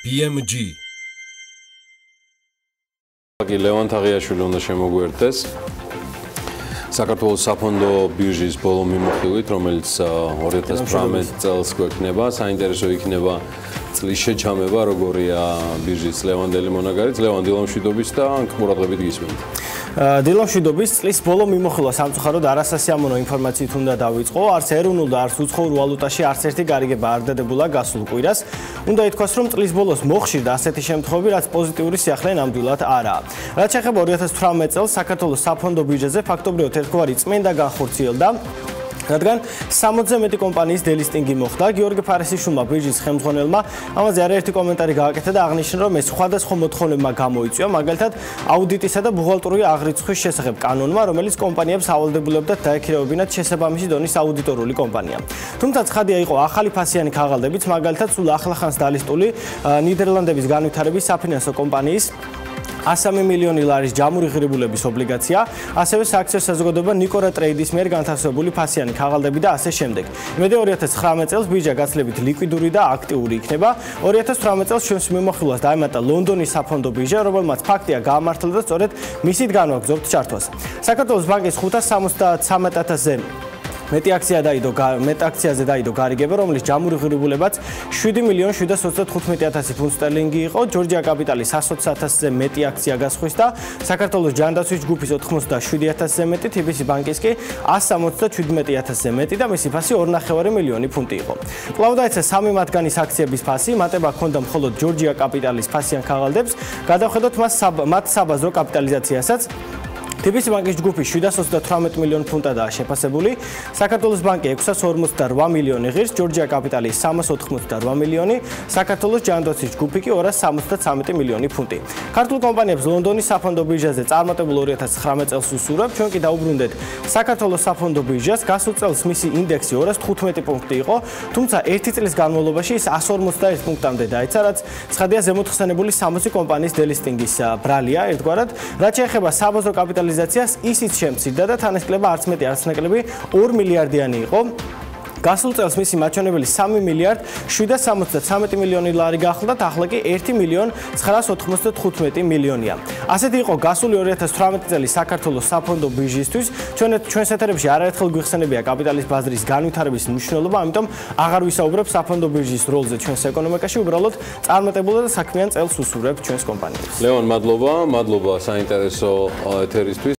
BMG კი ლევან თაღიაშვილი უნდა შემოგვერდეს. საქართველოს საფონდო ბირჟის ბოლო მიმოხილვით, რომელიც 2018 წელს გვექნება, საინტერესო იქნება წლის შეჩამება, როგორია ბირჟის ლევანდელი მონაგარიც, ლევან დილამშვიდობის და ყურადღებით გისმენთ. დილამშვიდობის წლის ბოლო მიმოხილვა სამწუხაროდ არასასიამოვნო ინფორმაციით უნდა დავიწყო. არც ეროვნულ და არც უცხოურ ვალუტაში არც ერთი გარიგება არ დადებულა გასულ კვირას. უნდა ითქვას, რომ წლის ბოლოს მოხშირდა ასეთი შემთხვევები, რაც პოზიტიური სიახლე ნამდვილად არაა. რაც შეეხება 2018 წელს საქართველოს საფონდო ბიუჯეტზე ფაქტობრივად ერთგვარი წმენდა განხორციელდა. რადგან 60-ზე მეტი კომპანიის დელისტინგი მოხდა. გიორგი ფარესიშვილმა ბირჟის ხელმძღვანელმა. ამაზე არაერთი კომენტარი გააკეთა და აღნიშნა რომ ეს სხვადასხვა მოთხოვნებმა გამოიწვია მაგალითად აუდიტისა და ბუღალტრული აღრიცხვის შესახებ კანონმა რომელიც კომპანიებს ავალდებულებდა დაექირავებინათ შესაბამისი დონის აუდიტორული კომპანია. თუმცა ცხადია იყო ახალი ფასიანი ქაღალდებიც მაგალითად სულ ახლახანს დალისტული ნიდერლანდების განვითარების საფინანსო კომპანიის 103 მილიონი ლარის ჯამური ღირებულების ობლიგაცია, ასევე სააქციო საზოგადოება ნიკორა ტრეიდის მიერ განთავსებული ფასიანი ქაღალდები და ასე შემდეგ. იმედი 2019 წელს ბიჟა გაცლებით ლიკვიდური და აქტიური იქნება. 2018 წელს ჩვენს მიმოხილვას დაემატა ლონდონის საფონდო ბიჟა, რომელმაც ფაქტია გაამართლა და სწორედ მისით განვაგზავნთ ჩართვას. საქართველოს ბანკის 573.000-ზე მეტი აქცია დაიდო მეტ აქციაზე დაიდო გარიგება, რომლის ჯამური ღირებულებაც 7 მილიონ 735.000 ფუნტ სტერლინგი იყო. ჯორჯია კაპიტალი 620.000-ზე მეტი აქცია გასხვის და საქართველოს ჯანდაცვის ჯგუფის 97.000-ზე მეტი, TBC ბანკის კი 177.000-ზე მეტი და მისი ფასი 2.5 მილიონი ფუნტი იყო. კვლავ დაეცა სამი მათგანის აქციების ფასი, მატება ჰქონდა მხოლოდ ჯორჯია კაპიტალის ფასიან ქაღალდებს. გადავხედოთ მას მათ საბაზრო კაპიტალიზაციასაც TBC ბანკის ჯგუფი 728 მილიონ ფუნტადაა შეფასებული. საქართველოს ბანკი 658 მილიონი ღირს, ჯორჯია კაპიტალი 388 მილიონი, საქართველოს ჯანდაცვის ჯგუფი კი 273 მილიონი ფუნტი. ქართულ კომპანიებს ლონდონის საფონდო ბირჟაზე წარმატებულ 2019 წელს უსურვებ, ჩვენ კი დაუბრუნდეთ საქართველოს საფონდო ბირჟას. გასულ წელს მისი ინდექსი 215 პუნქტი იყო, თუმცა ერთი წლის განმავლობაში ის 151 პუნქტამდე დაეცა, რაც ცხადია ზემოთხსენებული 60 კომპანიის დელისტინგის ბრალია ერთგვარად. რაც შეეხება საბაზრო კაპიტალის კაპიტალიზაციას ისიც შემცირდა და თანასწლება არც მეტი არც ნაკლები 2 მილიარდიანი იყო. გასულ წელს მისი მაჩვენებელი 3 მილიარდ 773 მილიონი ლარი გახლდა და ახლა კი 1 მილიონ 995 მილიონია. ასეთი იყო გასული 2018 წელი საქართველოს საფონდო ბირჟისთვის. ჩვენ ჩვენს ეთერებში არაერთხელ გვიხსენებია კაპიტალის ბაზრის განვითარების მნიშვნელობა, ამიტომ აღარ ვისაუბრებ საფონდო ბირჟის როლზე ჩვენს ეკონომიკაში, უბრალოდ წარმატებულ და საქმიან წელს უსურვებ ჩვენს კომპანიებს. ლეონ, მადლობა, მადლობა საინტერესო ეთერისთვის.